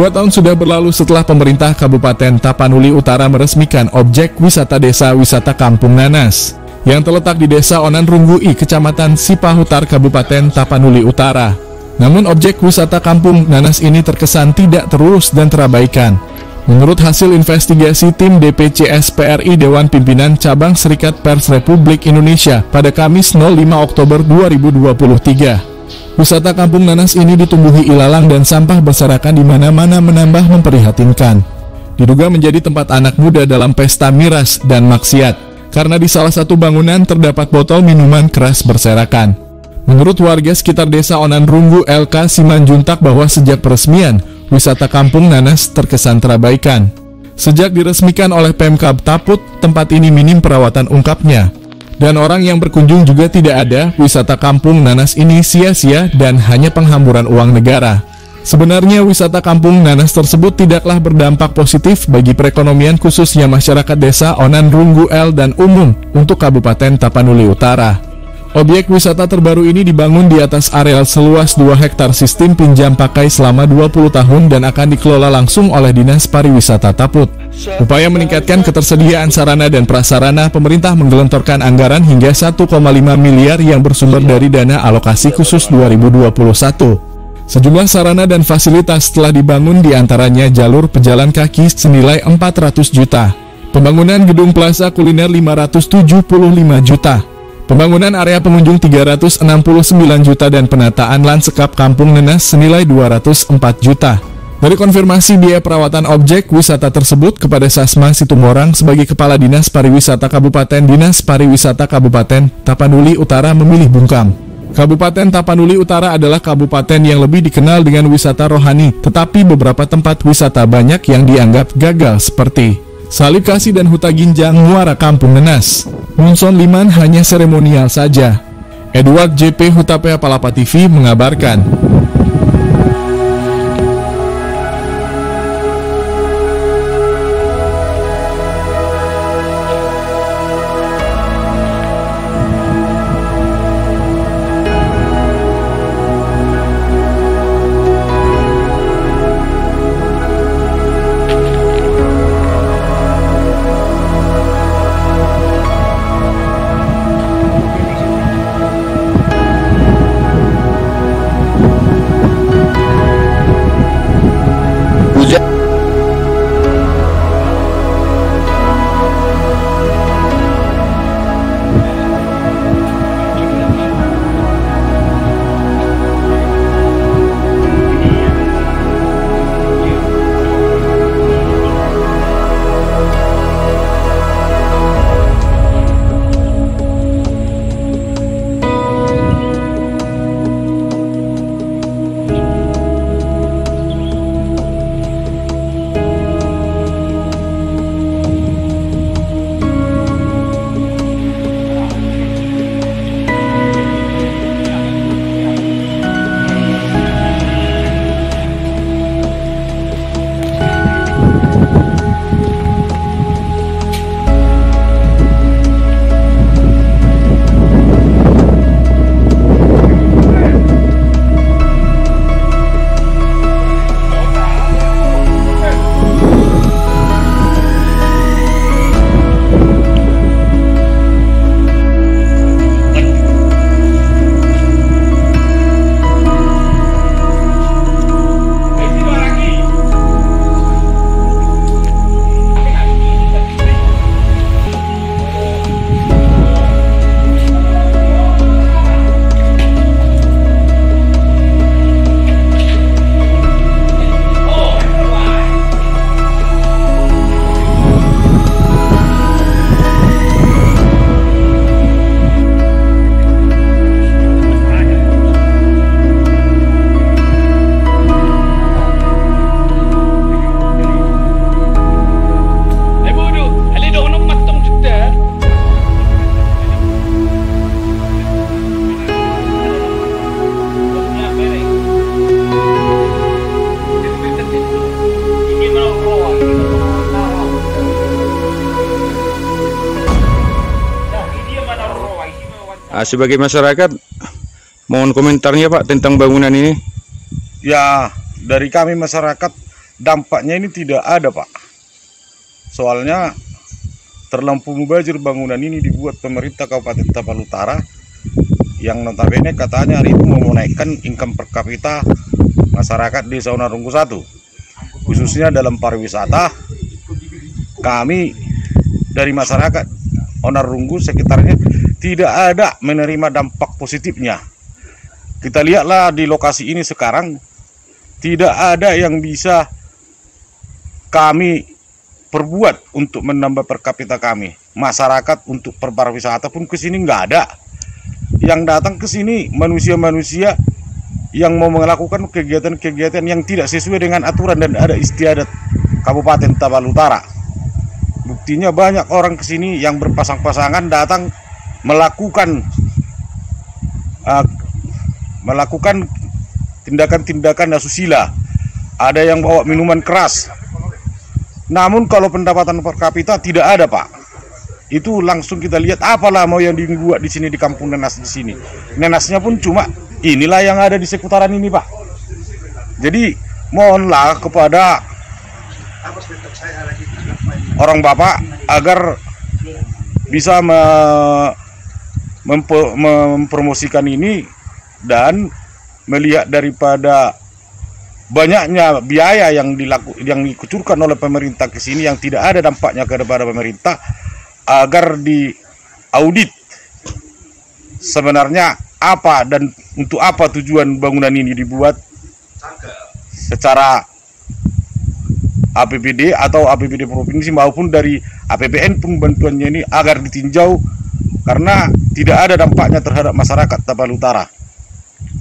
Dua tahun sudah berlalu setelah pemerintah Kabupaten Tapanuli Utara meresmikan objek wisata desa wisata Kampung Nanas yang terletak di Desa Onan Runggui, Kecamatan Sipahutar, Kabupaten Tapanuli Utara. Namun objek wisata Kampung Nanas ini terkesan tidak terurus dan terabaikan. Menurut hasil investigasi tim DPC SPRI Dewan Pimpinan Cabang Serikat Pers Republik Indonesia pada Kamis 05 Oktober 2023. Wisata Kampung Nanas ini ditumbuhi ilalang dan sampah berserakan di mana-mana menambah memprihatinkan. Diduga menjadi tempat anak muda dalam pesta miras dan maksiat karena di salah satu bangunan terdapat botol minuman keras berserakan. Menurut warga sekitar desa Onan Runggu LK Simanjuntak bahwa sejak peresmian, wisata kampung nanas terkesan terabaikan. Sejak diresmikan oleh Pemkab Taput, tempat ini minim perawatan ungkapnya. Dan orang yang berkunjung juga tidak ada, wisata kampung nanas ini sia-sia dan hanya penghamburan uang negara. Sebenarnya wisata kampung nanas tersebut tidaklah berdampak positif bagi perekonomian khususnya masyarakat desa Onan Runggu L dan umum untuk Kabupaten Tapanuli Utara. Objek wisata terbaru ini dibangun di atas areal seluas 2 hektar sistem pinjam pakai selama 20 tahun dan akan dikelola langsung oleh Dinas Pariwisata Taput. Upaya meningkatkan ketersediaan sarana dan prasarana, pemerintah menggelontorkan anggaran hingga 1,5 miliar yang bersumber dari dana alokasi khusus 2021. Sejumlah sarana dan fasilitas telah dibangun di antaranya jalur pejalan kaki senilai 400 juta, pembangunan gedung plaza kuliner 575 juta, pembangunan area pengunjung 369 juta dan penataan lanskap kampung Nenas senilai 204 juta. Dari konfirmasi biaya perawatan objek wisata tersebut kepada Sasma Situmorang sebagai Kepala Dinas Pariwisata Kabupaten Dinas Pariwisata Kabupaten Tapanuli Utara memilih bungkam. Kabupaten Tapanuli Utara adalah kabupaten yang lebih dikenal dengan wisata rohani, tetapi beberapa tempat wisata banyak yang dianggap gagal seperti Salib Kasih dan Huta Ginjang Muara Kampung Nenas. Munson Liman hanya seremonial saja. Edward JP Hutapea Palapa TV mengabarkan. Nah, sebagai masyarakat, mohon komentarnya Pak tentang bangunan ini. Ya, dari kami masyarakat dampaknya ini tidak ada pak soalnya terlampau mubazir bangunan ini dibuat pemerintah Kabupaten Tapal Utara yang notabene katanya hari itu mau menaikkan income per kapita masyarakat di Sauna Runggu 1 khususnya dalam pariwisata kami dari masyarakat Onarunggu sekitarnya tidak ada menerima dampak positifnya kita lihatlah di lokasi ini sekarang tidak ada yang bisa kami perbuat untuk menambah per kapita kami. Masyarakat untuk perpariwisata pun ke sini nggak ada. Yang datang ke sini manusia-manusia yang mau melakukan kegiatan-kegiatan yang tidak sesuai dengan aturan dan ada istiadat Kabupaten Tabal Utara. Buktinya banyak orang ke sini yang berpasang-pasangan datang melakukan uh, melakukan tindakan-tindakan asusila. Ada yang bawa minuman keras, namun kalau pendapatan per kapita tidak ada, Pak. Itu langsung kita lihat apalah mau yang dibuat di sini di kampung Nenas di sini. Nenasnya pun cuma inilah yang ada di sekutaran ini, Pak. Jadi mohonlah kepada orang Bapak agar bisa me, mempromosikan ini dan melihat daripada banyaknya biaya yang dilaku yang dikucurkan oleh pemerintah ke sini yang tidak ada dampaknya kepada pemerintah agar diaudit sebenarnya apa dan untuk apa tujuan bangunan ini dibuat secara APBD atau APBD provinsi maupun dari APBN pun bantuannya ini agar ditinjau karena tidak ada dampaknya terhadap masyarakat Tapal Utara.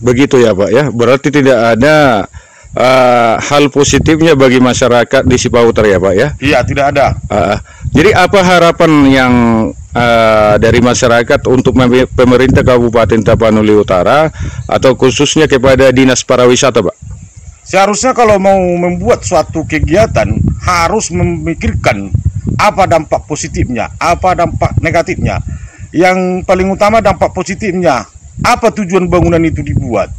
Begitu ya Pak ya, berarti tidak ada uh, hal positifnya bagi masyarakat di Sipauter ya Pak ya? Iya tidak ada. Uh, jadi apa harapan yang uh, dari masyarakat untuk pemerintah Kabupaten Tapanuli Utara atau khususnya kepada Dinas Pariwisata Pak? Seharusnya kalau mau membuat suatu kegiatan harus memikirkan apa dampak positifnya, apa dampak negatifnya. Yang paling utama dampak positifnya, apa tujuan bangunan itu dibuat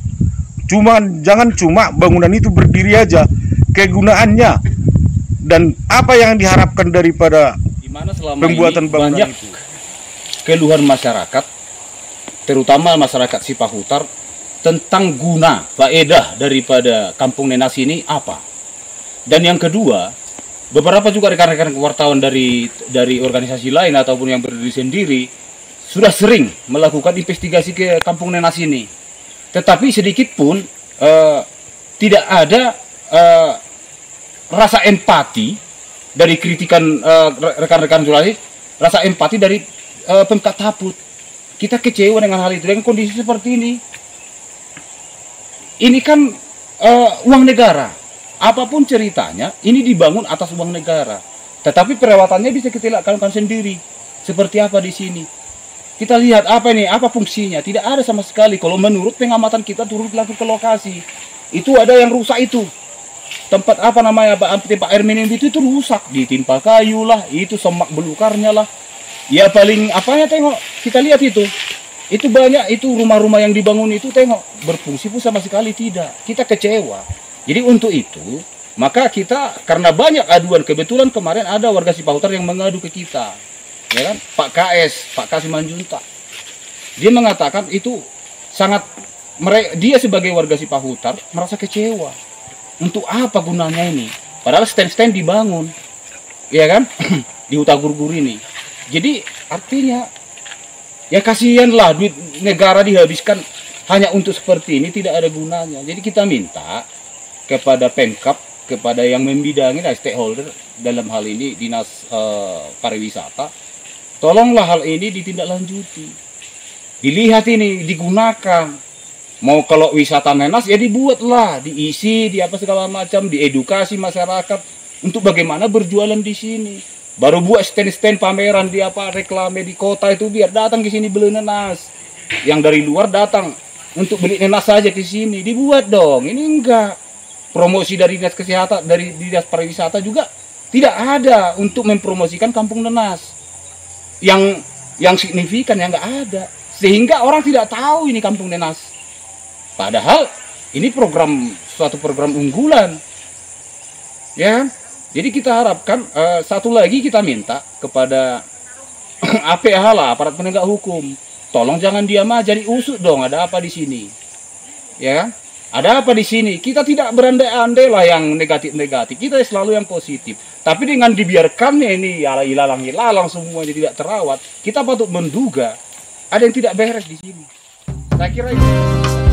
Cuma jangan cuma bangunan itu berdiri aja, kegunaannya dan apa yang diharapkan daripada Di mana selama pembuatan bangunan banyak itu. Keluhan masyarakat, terutama masyarakat Sipahutar tentang guna faedah daripada Kampung Nenas ini apa? Dan yang kedua, beberapa juga rekan-rekan wartawan dari dari organisasi lain ataupun yang berdiri sendiri sudah sering melakukan investigasi ke Kampung Nenas ini tetapi sedikit pun uh, tidak ada uh, rasa empati dari kritikan uh, rekan-rekan jurnalis, rasa empati dari uh, Pemkat Taput. Kita kecewa dengan hal itu dengan kondisi seperti ini. Ini kan uh, uang negara. Apa pun ceritanya, ini dibangun atas uang negara. Tetapi perawatannya bisa kita lakukan sendiri. Seperti apa di sini? Kita lihat apa ini, apa fungsinya. Tidak ada sama sekali. Kalau menurut pengamatan kita turun lagi ke lokasi. Itu ada yang rusak itu. Tempat apa namanya, tempat air minum itu, itu rusak. Ditimpa kayu lah, itu semak belukarnya lah. Ya paling apa ya tengok, kita lihat itu. Itu banyak itu rumah-rumah yang dibangun itu tengok berfungsi pun sama sekali tidak. Kita kecewa. Jadi untuk itu maka kita karena banyak aduan kebetulan kemarin ada warga Sipahutar yang mengadu ke kita ya kan? Pak KS Pak Kasiman Junta dia mengatakan itu sangat dia sebagai warga Sipahutar merasa kecewa. Untuk apa gunanya ini? Padahal stand-stand dibangun. Ya kan? Di hutan gurgur ini. Jadi artinya ya kasihan lah duit negara dihabiskan hanya untuk seperti ini tidak ada gunanya. Jadi kita minta kepada Pemkap kepada yang membidangi stakeholder dalam hal ini dinas uh, pariwisata Tolonglah hal ini ditindaklanjuti. Dilihat ini, digunakan. Mau kalau wisata menas ya dibuatlah, diisi, di apa segala macam, diedukasi masyarakat untuk bagaimana berjualan di sini. Baru buat stand-stand pameran di apa reklame di kota itu biar datang ke sini beli nenas. Yang dari luar datang untuk beli nenas saja ke sini, dibuat dong. Ini enggak. Promosi dari dinas kesehatan, dari dinas pariwisata juga tidak ada untuk mempromosikan kampung nenas yang yang signifikan yang nggak ada sehingga orang tidak tahu ini kampung Nenas padahal ini program suatu program unggulan Ya, jadi kita harapkan eh, satu lagi kita minta kepada APH lah, aparat penegak hukum. Tolong jangan diam aja, diusut dong. Ada apa di sini? Ya, ada apa di sini? Kita tidak berandai-andai lah yang negatif-negatif. Kita selalu yang positif. Tapi dengan dibiarkannya ini ala ilalang ilalang semua ini tidak terawat, kita patut menduga ada yang tidak beres di sini. Saya kira itu.